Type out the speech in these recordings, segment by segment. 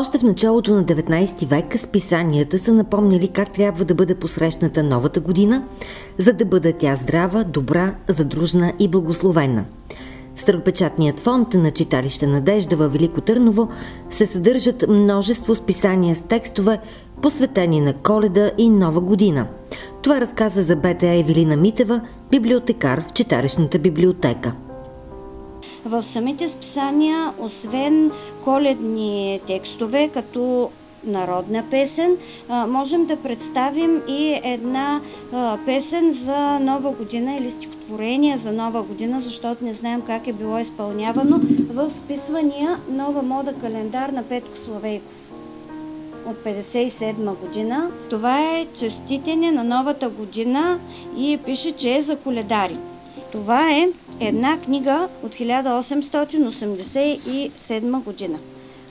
Още в началото на 19 век списанията са напомняли как трябва да бъде посрещната новата година, за да бъде тя здрава, добра, задружна и благословена. В Старопечатният фонд на читалище Надежда във Велико Търново се съдържат множество списания с текстове, посветени на коледа и нова година. Това разказа за БТА Евелина Митева, библиотекар в читалищната библиотека. В самите списания, освен коледни текстове, като народна песен, можем да представим и една песен за нова година или стихотворение за нова година, защото не знаем как е било изпълнявано в списвания Нова мода календар на Петко Славейков от 57 година. Това е честитене на новата година и пише, че е за коледари. Това е една книга от 1887 година.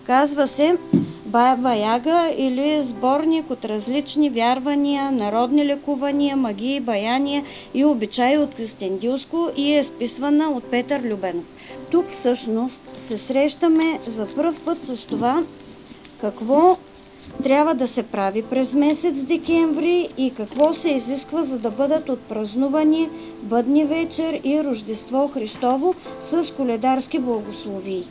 Казва се Баба Яга или сборник от различни вярвания, народни лекувания, магии, баяния и обичаи от Кюстендилско и е списвана от Петър Любенов. Тук всъщност се срещаме за първ път с това какво трябва да се прави през месец декември и какво се изисква, за да бъдат отпразнувани Бъдни вечер и Рождество Христово с коледарски благословии.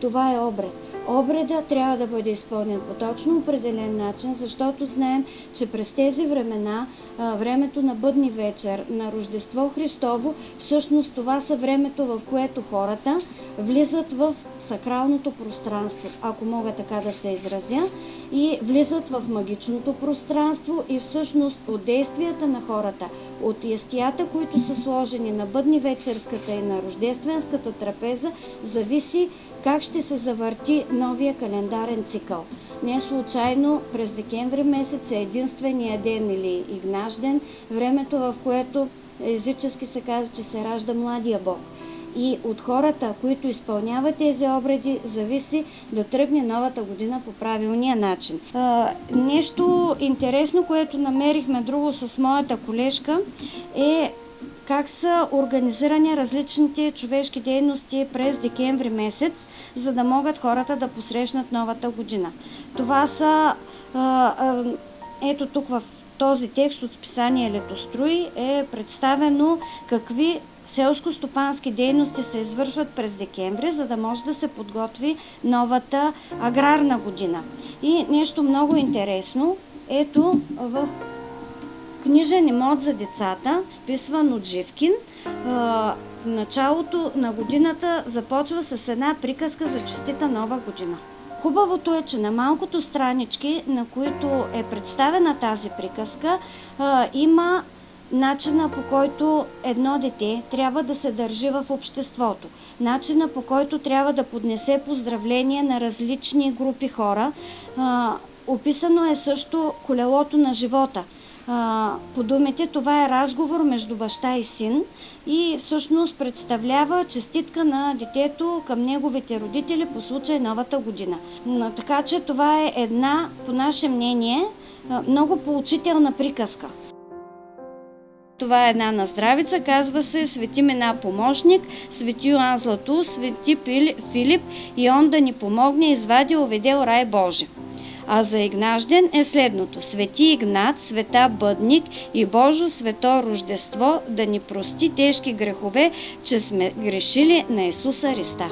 Това е обред. Обреда трябва да бъде изпълнен по точно определен начин, защото знаем, че през тези времена, времето на бъдни вечер, на Рождество Христово, всъщност това са времето, в което хората влизат в сакралното пространство, ако мога така да се изразя, и влизат в магичното пространство и всъщност от действията на хората, от ястията, които са сложени на бъдни вечерската и на рождественската трапеза, зависи как ще се завърти новия календарен цикъл. Не случайно през декември месец е единствения ден или игнажден, времето в което езически се казва, че се ражда младия Бог. И от хората, които изпълняват тези обреди, зависи да тръгне новата година по правилния начин. Нещо интересно, което намерихме друго с моята колежка е как са организирани различните човешки дейности през декември месец, за да могат хората да посрещнат новата година. Това са, ето тук в този текст от списание Летоструй е представено какви селско-стопански дейности се извършват през декември, за да може да се подготви новата аграрна година. И нещо много интересно, ето в книжен имот за децата, списван от Живкин. В началото на годината започва с една приказка за честита нова година. Хубавото е, че на малкото странички, на които е представена тази приказка, има начина по който едно дете трябва да се държи в обществото, начина по който трябва да поднесе поздравления на различни групи хора. описано е също колелото на живота – по думите, това е разговор между баща и син и всъщност представлява честитка на детето към неговите родители по случай новата година. Така че това е една, по наше мнение, много поучителна приказка. Това е една наздравица, казва се Свети Мена помощник, Свети Йоан Злату, Свети Филип и он да ни помогне извади оведел рай Божи. А за Игнажден е следното. Свети Игнат, света Бъдник и Божо свето Рождество да ни прости тежки грехове, че сме грешили на Исуса Христа.